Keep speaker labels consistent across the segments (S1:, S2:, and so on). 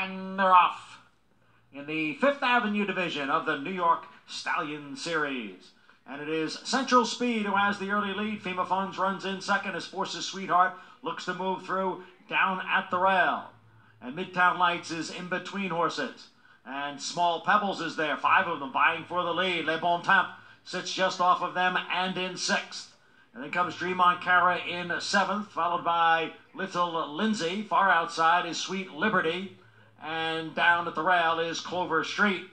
S1: And they're off in the Fifth Avenue division of the New York Stallion Series. And it is Central Speed who has the early lead. FEMA Funds runs in second as Forces Sweetheart looks to move through down at the rail. And Midtown Lights is in between horses. And Small Pebbles is there, five of them vying for the lead. Le Bon Temps sits just off of them and in sixth. And then comes Dream on Cara in seventh, followed by Little Lindsay. Far outside is Sweet Liberty. And down at the rail is Clover Street.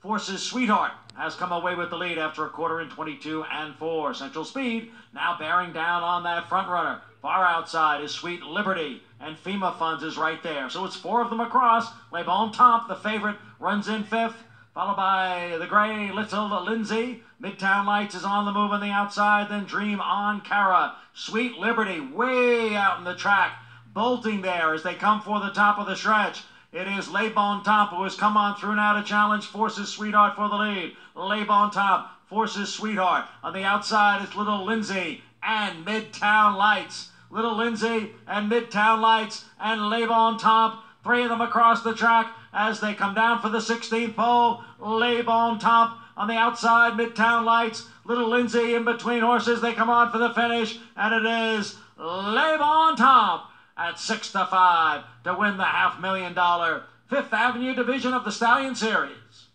S1: Forces Sweetheart has come away with the lead after a quarter in 22 and 4. Central Speed now bearing down on that front runner. Far outside is Sweet Liberty, and FEMA Funds is right there. So it's four of them across. Le Bon Temps, the favorite, runs in fifth, followed by the gray Little Lindsay. Midtown Lights is on the move on the outside, then Dream on Cara. Sweet Liberty way out in the track, bolting there as they come for the top of the stretch. It is Le Bon Temps who has come on through now to challenge Forces Sweetheart for the lead. Le Bon Temps forces Sweetheart. On the outside is Little Lindsay and Midtown Lights. Little Lindsay and Midtown Lights and Le Bon Temps. Three of them across the track as they come down for the 16th pole. Le Bon Temps on the outside, Midtown Lights. Little Lindsay in between horses. They come on for the finish, and it is Le Bon Temps at six to five to win the half million dollar Fifth Avenue division of the Stallion Series.